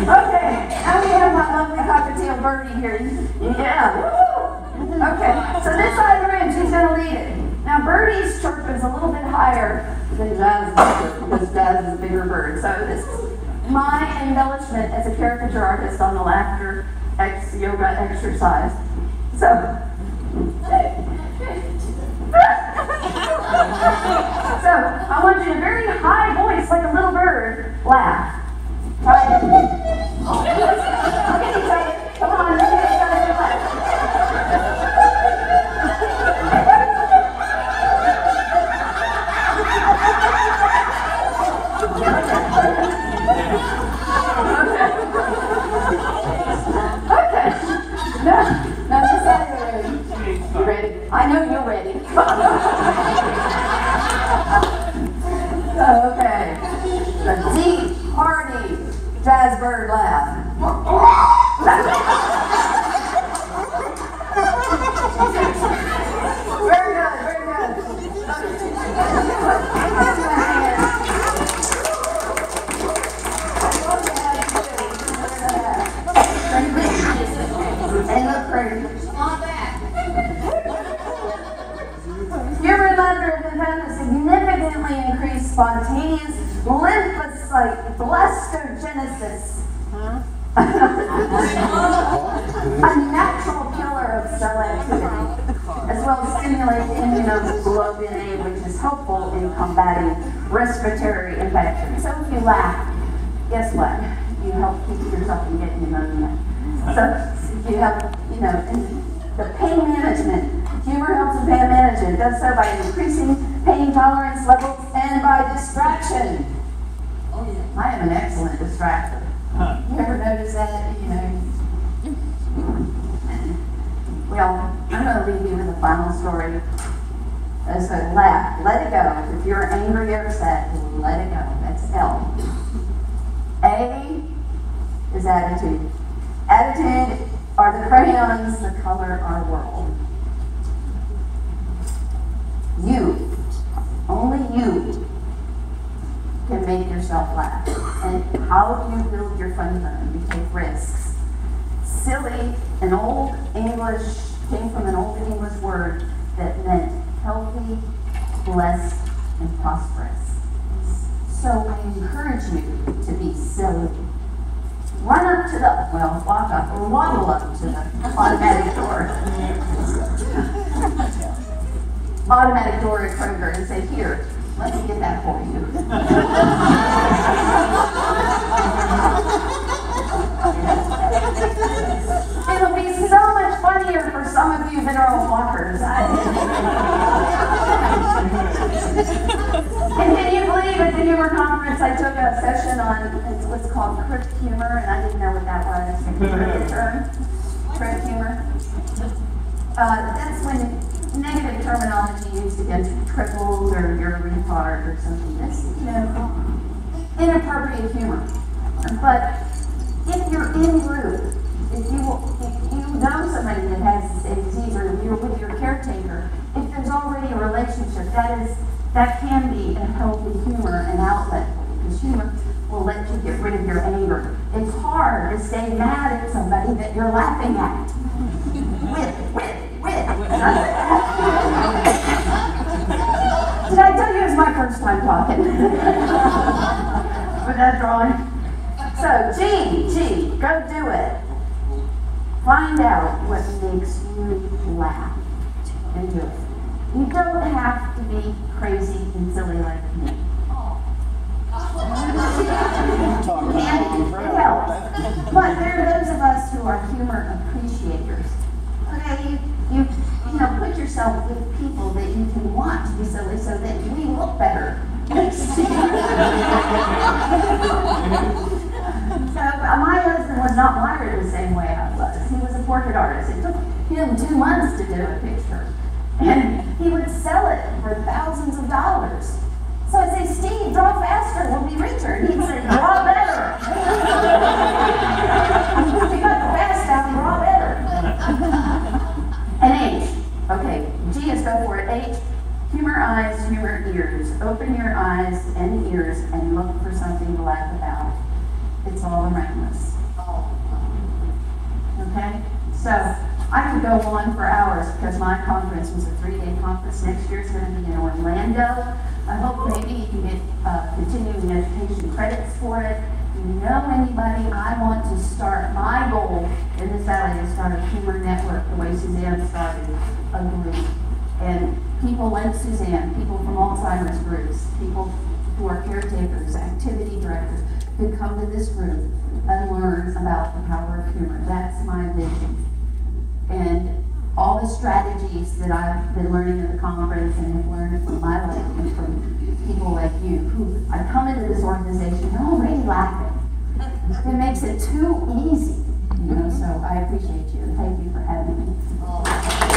Okay, now we have my lovely cockatiel birdie here. Yeah. Okay, so this side of the room, she's gonna lead it. Now Birdie's chirp is a little bit higher than Jazz's chirp because Jazz is a bigger bird. So this is my embellishment as a caricature artist on the laughter X yoga exercise. So. so I want you to very high voice, like a little bird, laugh. Try it. Okay. The deep, hearty jazz bird laugh. very good, very good. And look pretty. Humor and laughter have been found to significantly increase spontaneous lymphocyte blastogenesis. a natural killer of cell activity, as well as stimulate immunoglobulin A, which is helpful in combating respiratory infections. So if you laugh, guess what? You help keep yourself from getting pneumonia. So you help, you know, the pain management. Humor helps with pain management. It does so by increasing pain tolerance levels and by distraction. Oh yeah, I am an excellent distractor. You ever notice that? You know. Well, I'm going to leave you with a final story. Uh, So laugh, let it go. If you're angry or upset, let it go. That's L. A is attitude. Attitude are the crayons that color our world. You, only you, can laugh. And how do you build your fun zone? You take risks. Silly, an old English, came from an old English word that meant healthy, blessed, and prosperous. So I encourage you to be silly. Run up to the, well, walk up or waddle up to the automatic door. automatic door at Kroger and say, here, let me get that for you. some of you that are on walkers. I- And can you believe at the humor conference, I took a session on, it's what's called crip humor, and I didn't know what that was. Crip humor. Uh, that's when negative terminology used against cripples or you're retard or something. That's, you know, inappropriate humor. But if you're in group, if you, will know somebody that has a disease or you're with your caretaker, if there's already a relationship, that is, that can be a healthy humor and outlet. Because humor will let you get rid of your anger. It's hard to stay mad at somebody that you're laughing at. With, with, with. Did I tell you it was my first time talking? With that drawing? So, G, G, go do it. Find out what makes you laugh and do it. You don't have to be crazy and silly like me. It helps. But there are those of us who are humor appreciators. Okay, you, you, you know, put yourself with people that you can want to be silly so that we look better. So uh, my husband was not wired the same way I was. He was a portrait artist. It took him two months to do a picture. And he would sell it for thousands of dollars. So I'd say, Steve, draw faster, we'll be richer. And he'd say, draw better. you got the fast down, draw better. and H. Okay, G is go for it. H. Humor eyes, humor ears. Open your eyes and ears and look for something to laugh about. it's all around us. Okay? So, I could go on for hours because my conference was a three-day conference. Next year it's gonna be in Orlando. I hope maybe you can get, uh, continuing education credits for it. If you know anybody, I want to start, my goal in this valley is start a humor network, the way Suzanne started a group. And people like Suzanne, people from Alzheimer's groups, people who are caretakers, activity directors, could come to this group and learn about the power of humor. That's my vision. And all the strategies that I've been learning at the conference and have learned from my life and from people like you, who I come into this organization, they're already laughing. It makes it too easy, you know, so I appreciate you and thank you for having me.